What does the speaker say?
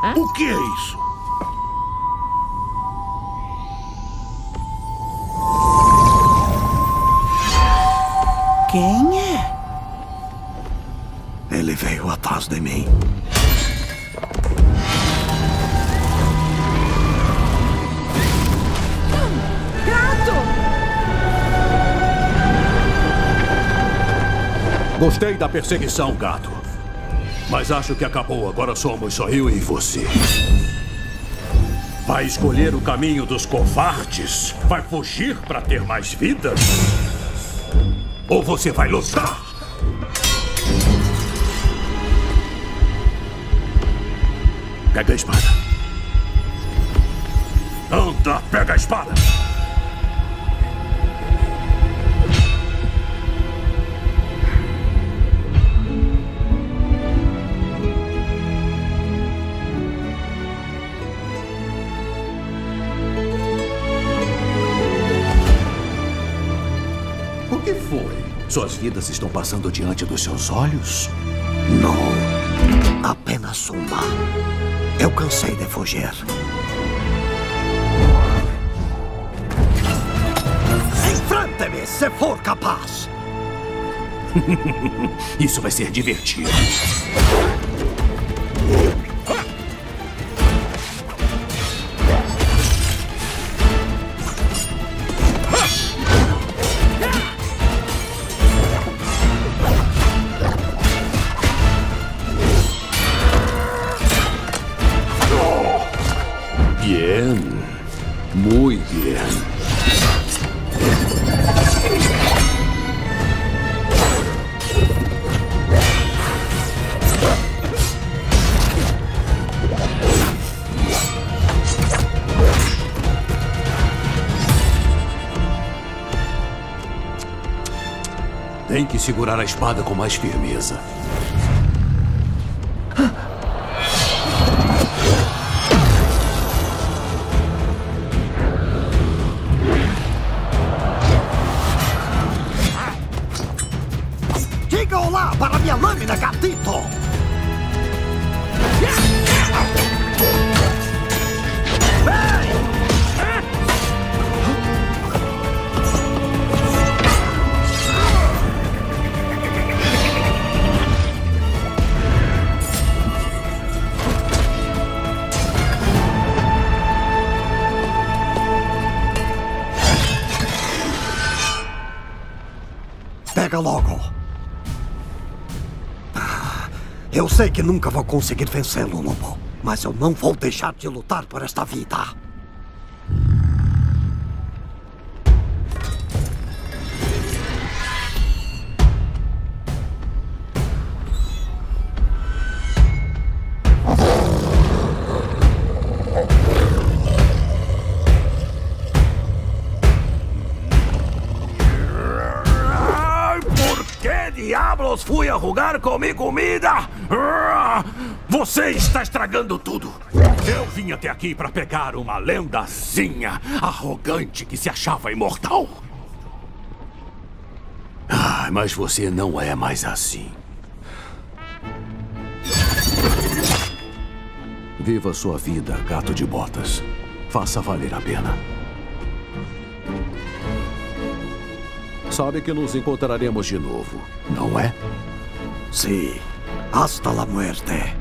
O que é isso? Quem é? Ele veio atrás de mim. Gostei da perseguição, gato. Mas acho que acabou. Agora somos só eu e você. Vai escolher o caminho dos covardes? Vai fugir para ter mais vidas? Ou você vai lutar? Pega a espada. Anda, pega a espada. O que foi? Suas vidas estão passando diante dos seus olhos? Não. Apenas uma. Eu cansei de fugir. Enfrente-me se for capaz. Isso vai ser divertido. Tem que segurar a espada com mais firmeza. Diga olá para minha lâmina, gatito. Pega logo. Eu sei que nunca vou conseguir vencê-lo, Lobo. Mas eu não vou deixar de lutar por esta vida. Que diabos fui a jogar com comida? Você está estragando tudo. Eu vim até aqui para pegar uma lendazinha arrogante que se achava imortal. Ah, mas você não é mais assim. Viva sua vida, gato de botas. Faça valer a pena. Sabe que nos encontraremos de novo, não é? Sí. Hasta la muerte.